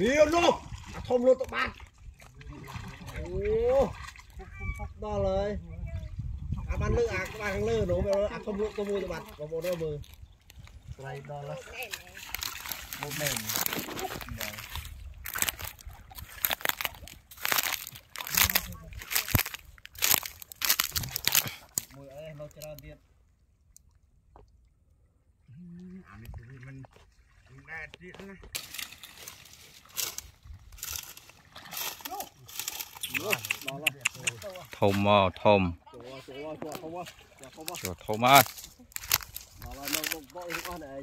មាននោះអាធំលោតទៅបាត់អូដល់ហើយអាបានលើអាក្បាលខាងលើនោះអាធំលោតទៅមួយទៅបាត់បងប្អូនមើលត្រៃដល់ហើយមកមែនមួយអេនៅច្រើនទៀតអានេះគឺមិនមិនដែរទៀតណា thùng mò thùng chùa thùng ơi đây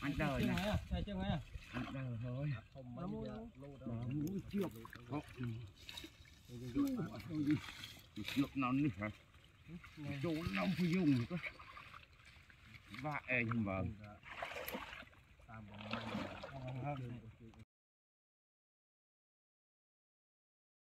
ăn đời này ăn đời rồi mũi trước góc chuột nó nữa hả? Chuột nó phải dùng nữa đó หมู